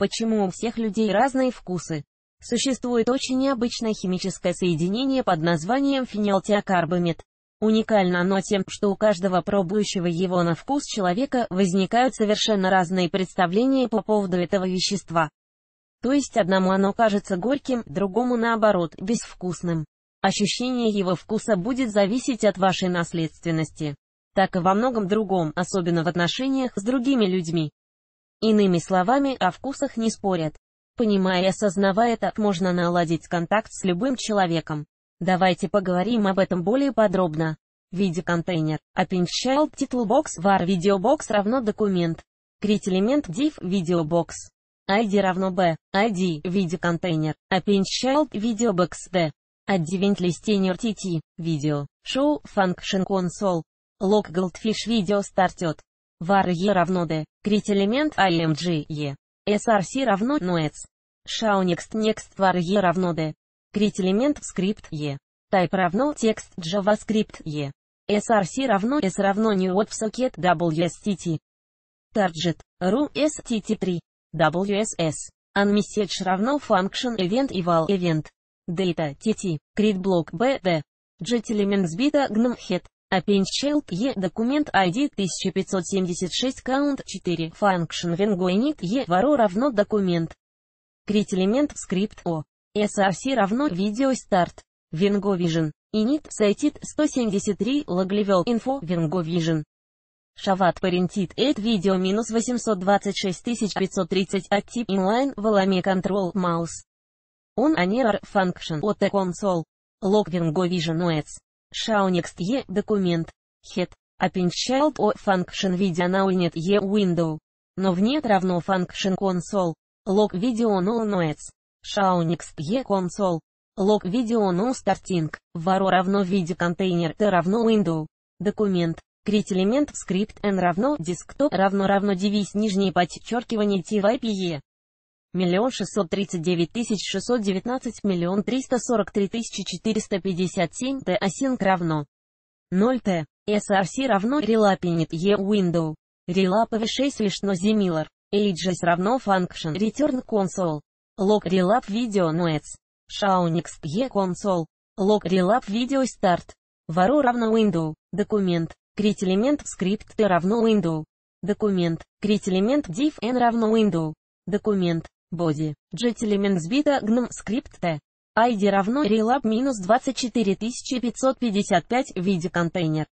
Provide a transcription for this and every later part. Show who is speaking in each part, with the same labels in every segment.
Speaker 1: Почему у всех людей разные вкусы? Существует очень необычное химическое соединение под названием фенилтиокарбамид. Уникально оно тем, что у каждого пробующего его на вкус человека возникают совершенно разные представления по поводу этого вещества. То есть одному оно кажется горьким, другому наоборот, безвкусным. Ощущение его вкуса будет зависеть от вашей наследственности. Так и во многом другом, особенно в отношениях с другими людьми. Иными словами, о вкусах не спорят. Понимая и осознавая это, можно наладить контакт с любым человеком. Давайте поговорим об этом более подробно. Видеоконтейнер. Append Titlebox var Videobox равно документ. Create элемент div Videobox. ID равно b. ID Видеоконтейнер. Append Videobox d. Advent Listener TT. Video. Show Function Console. Log Goldfish Video Started. Var e равно d. Create элемент img e. src равно noets. Show next next var e равно d. Create элемент скрипт e. Type равно текст JavaScript e. src равно s равно new WebSocket WSTT. Target. ru STT3. WSS. Unmessage равно function event eval event. Data TT. Create block BD. Jet element сбита gnome head. Append child e документ ID 1576 count 4 function vengo init e варо равно документ. Create элемент скрипт o. src равно видео старт. Vision. Init Cited 173 Loglevel Info Vision. Шават Парентит Эд Видео минус 826530 от тип inline Волами Control Mouse. On Anerar Function OT Console. Log Vengo Vision OS. Shaunext E Документ. Head. Append Child O Function Video Now нет E Window. Но в нет равно Function Console. Log Video No OS. Shaunext E Console. Log видео no starting, var равно виде контейнер t равно window. Документ. Create элемент скрипт n равно desktop равно равно девиз нижнее подчеркивание type Миллион шестьсот тридцать девять тысяч шестьсот девятнадцать миллион триста сорок три тысячи четыреста пятьдесят семь t async равно 0 t src равно relapinit e window relap v6 лишно zemiller ages равно function return console log relap video noets Шауникс E консол. Log Relap Video Start. Варо равно Window. Документ. Крить элемент скрипт T равно Window. Документ. Крить элемент div n равно Window. Документ. Body. Jet элемент сбита gnom скрипт T. ID равно relap минус 24555 в виде контейнер.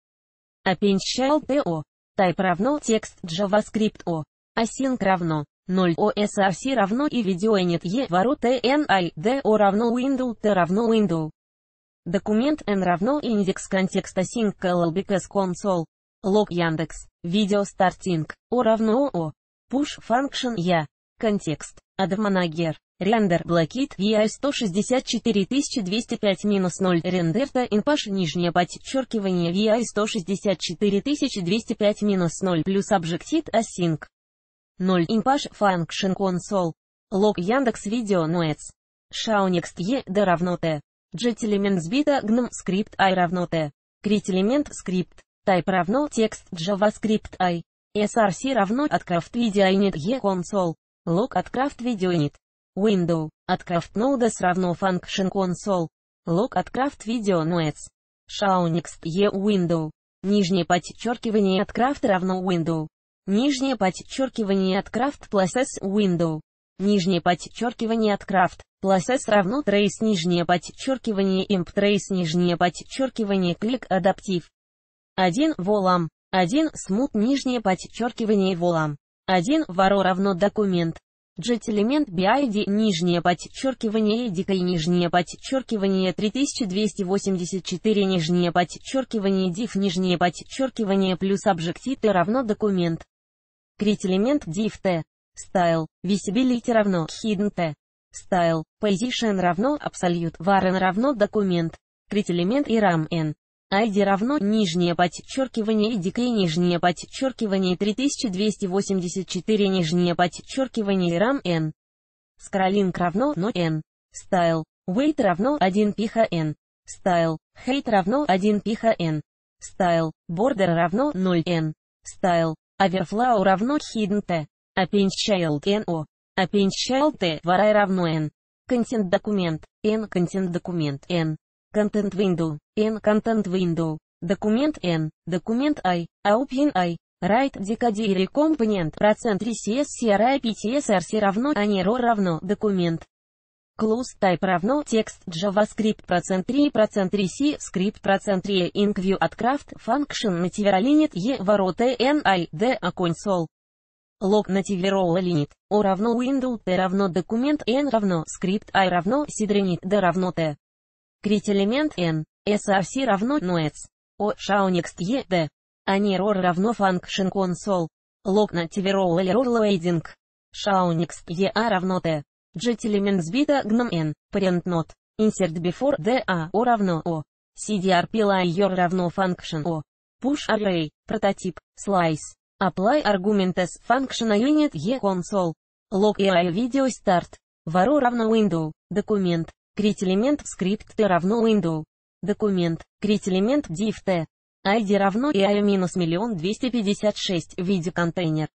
Speaker 1: Append TO. Type равно текст JavaScript O. Async равно 0 OSRC равно и видеоинет E ворот TNI D O равно window T равно window. Документ N равно индекс контекста sync LLBKS console. Лог Яндекс. Видео стартинг. O равно O. Push function Я. Контекст. Адманагер. Рендер блокит VI 164205 минус 0 рендерта инпаш нижнее подчеркивание VI 164205 минус 0 плюс объектит async. 0 Impage Function Console. Лог Яндекс Видео Noets. Шауникст Е D равно Т. Jet элемент сбита гном скрипт I равно Т. Крит элемент скрипт. Type равно текст JavaScript I. src равно открафт видео init E console. Лог открафт видео init. Window. Открафт nodes равно function console. Лог открафт видео noets. Шауникст E window. Нижнее подчеркивание открафт равно window. Нижнее подчеркивание от Craft Process Window. Нижнее подчеркивание от Craft Process равно Trace нижнее подчеркивание Imp Trace нижнее подчеркивание Click Адаптив. 1 Волам. 1 Smooth нижнее подчеркивание Волам. 1 Варо равно документ. Jet элемент BID нижнее подчеркивание Edicai нижнее подчеркивание 3284 нижнее подчеркивание div нижнее подчеркивание плюс объектив равно документ. Create элемент div t. Style. Visibility равно hidden t. Style. Position равно absolute var равно документ. Create элемент и ram n. ID равно нижнее подчеркивание decay нижнее подчеркивание 3284 нижнее подчеркивание ram n. Scrolling равно но n. Style. Weight равно 1 пиха n. Style. Height равно 1 пиха n. Style. Border равно 0 n. Style. Overflow равно hidden t. Append child no. Append child t варай равно n. Content документ, n content документ, n. Content window, n content window. Документ n, документ i, open i. Write decodere компонент, процент RCS CRI PTS RC равно, а не RO равно, документ. Close type равно текст JavaScript процент 3 процент RC скрипт процент 3 IncView от craft function limit e ворота ni d а native roll limit o равно window t равно документ n равно скрипт i равно sidrenit d равно t. Крит элемент n src равно noets. o shaunext e d. Они ror равно function console. Log native roll roll loading. Shaunext e a равно t. Jet elements beta gnome n, parent not, insert before the a o равно o, cdrp layer равно function o, push array, прототип, slice, apply argument as function unit e console, log ai video start, var равно window, документ, create элемент скрипт t равно window, документ, create элемент div t, id равно ai минус миллион двести пятьдесят шесть, виде контейнер.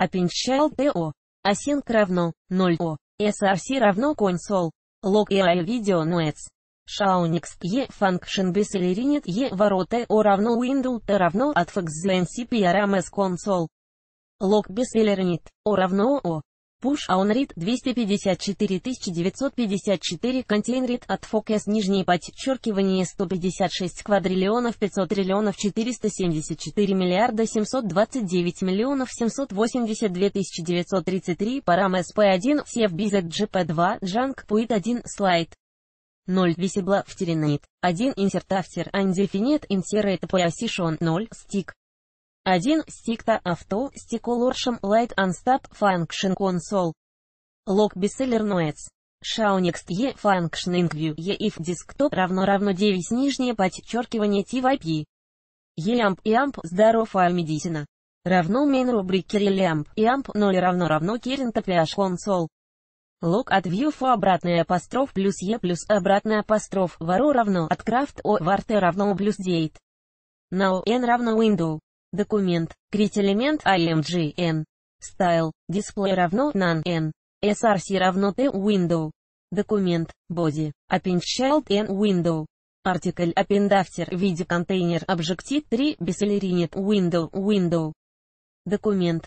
Speaker 1: Append child to, async равно, 0 o. src равно console. Log AI video noets. Shaunix e function bclerinit e ворота o равно window t равно atfx ncp rms console. Log bclerinit o равно o. Push on read 254954 контейнрит от focus нижнее подчеркивание 156 квадриллионов 500 триллионов 474 миллиарда 729 миллионов 782 933 парам SP1 CFBZ GP2 Junk Puit 1 слайд 0 Visible After 1 Insert After Undefinite Insert Position 0 Stick 1. Стикта авто, стиколоршем, light unstop, function console. Log bestseller notes. Shaunext e function view e if desktop равно равно 9 нижнее подчеркивание TYP. Еlamp и amp здоров файл медицина. Равно main рубрике relamp и amp 0 равно равно current ph console. Log от for обратный апостроф плюс e плюс обратный апостроф вару равно от craft o var равно плюс date. Now n равно window. Документ. Крить элемент img n. Style. Display равно none n. src равно t window. Документ. Body. Append child n window. Артикль append after виде контейнер Objective 3 Bcelerinit window window. Документ.